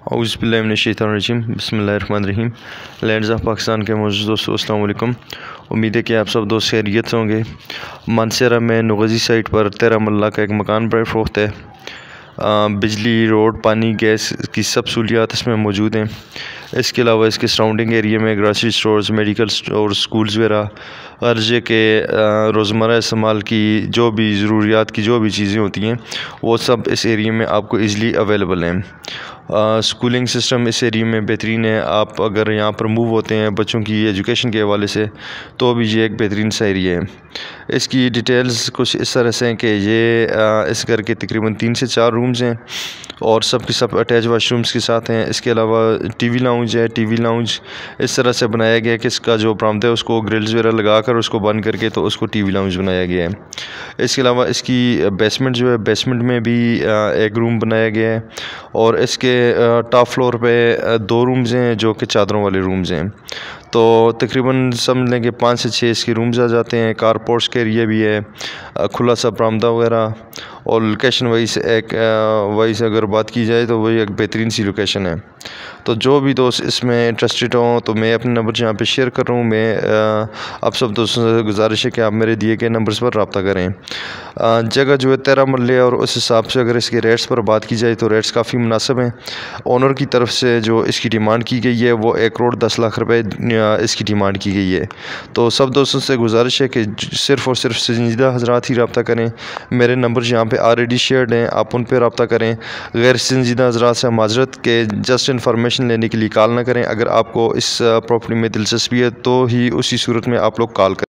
अज़बिल्लिनशैतरजीम बसमीम lands of Pakistan के मौजूद दोस्तों असलकम उम्मीद है कि आप सब दोस्त खैरियत से होंगे मानसरा में नगजी साइट पर तेरह मल्ला का एक मकान पर फ़रोख्त है बिजली रोड पानी गैस की सब सहूलियात इसमें मौजूद हैं इसके अलावा इसके सराउंडिंग एरिया में grocery stores medical store schools वगैरह अर्जे के रोज़मर्रा इस्तेमाल की जो भी ज़रूरियात की जो भी चीज़ें होती हैं, वो सब इस एरिया में आपको ईज़िली अवेलेबल हैं। स्कूलिंग सिस्टम इस एरिया में बेहतरीन है। आप अगर यहाँ पर मूव होते हैं बच्चों की एजुकेशन के हवाले से तो भी ये एक बेहतरीन सा एरिया है। इसकी डिटेल्स कुछ इस तरह से हैं कि ये इस घर के तकरीबन तीन से चार रूम्स हैं और सब के सब अटैच वाशरूम्स के साथ हैं। इसके अलावा टीवी लाउंज है टीवी लाउंज इस तरह से बनाया गया है कि इसका जो प्रामद है, उसको ग्रिल्स वगैरह लगा कर उसको बंद करके तो उसको टीवी लाउंज बनाया गया है। इसके अलावा इसकी बेसमेंट जो है बेसमेंट में भी एक रूम बनाया गया है और इसके टॉप फ्लोर पे दो रूम्स हैं जो कि चादरों वाले रूम्स हैं। तो तकरीबन समझ लें कि पाँच से छः इसके रूम्स आ जाते हैं। कार पोर्ट्स के एरिया भी है खुला सा बरामदा वगैरह। और लोकेशन वाइज एक वाइज अगर बात की जाए तो वही एक बेहतरीन सी लोकेशन है। तो जो भी दोस्त इसमें इंटरेस्टेड हों तो मैं अपने नंबर यहाँ पे शेयर कर रहा हूँ। मैं आप सब दोस्तों से गुजारिश है कि आप मेरे दिए गए नंबर्स पर रबता करें। जगह जो है तेरह मरले और उस हिसाब से अगर इसके रेट्स पर बात की जाए तो रेट्स काफ़ी मुनासब हैं। ओनर की तरफ़ से जो इसकी डिमांड की गई है, वो एक करोड़ दस लाख रुपये इसकी डिमांड की गई है। तो सब दोस्तों से गुजारिश है कि सिर्फ़ और सिर्फ़ संजीदा हजरात ही रबता करें। मेरे नंबर यहाँ पर ऑलरेडी शेयर्ड हैं, आप उन पर रबता करें। गैर संजीदा हजरात से माजरत के जस्ट इन्फॉर्मेशन लेने के लिए कॉल ना करें। अगर आपको इस प्रॉपर्टी में दिलचस्पी है तो ही उसी सूरत में आप लोग कॉल करें।